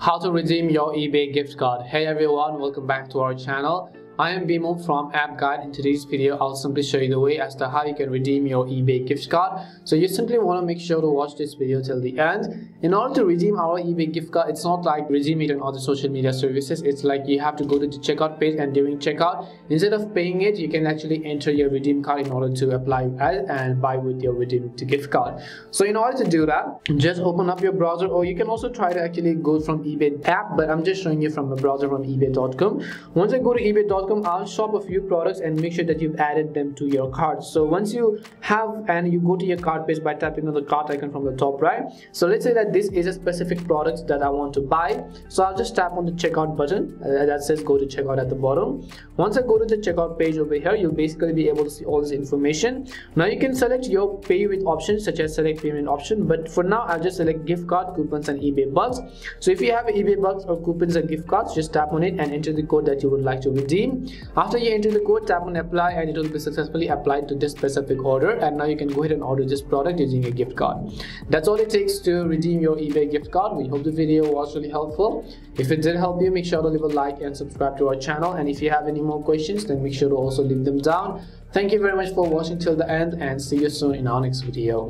how to redeem your ebay gift card. Hey everyone welcome back to our channel I am Bimo from App Guide. In today's video, I'll simply show you the way as to how you can redeem your eBay gift card. So you simply want to make sure to watch this video till the end. In order to redeem our eBay gift card, it's not like redeem it on other social media services. It's like you have to go to the checkout page and during checkout, instead of paying it, you can actually enter your redeem card in order to apply and buy with your redeemed gift card. So in order to do that, just open up your browser or you can also try to actually go from eBay app, but I'm just showing you from a browser from ebay.com. Once I go to ebay.com, I'll shop a few products and make sure that you've added them to your cart. So once you have and you go to your cart page by tapping on the cart icon from the top right. So let's say that this is a specific product that I want to buy. So I'll just tap on the checkout button uh, that says go to checkout at the bottom. Once I go to the checkout page over here, you'll basically be able to see all this information. Now you can select your pay with options such as select payment option, but for now I'll just select gift card, coupons and eBay bucks. So if you have eBay bucks or coupons and gift cards, just tap on it and enter the code that you would like to redeem after you enter the code tap on apply and it will be successfully applied to this specific order. And now you can go ahead and order this product using a gift card. That's all it takes to redeem your ebay gift card. We hope the video was really helpful. If it did help you make sure to leave a like and subscribe to our channel. And if you have any more questions then make sure to also leave them down. Thank you very much for watching till the end and see you soon in our next video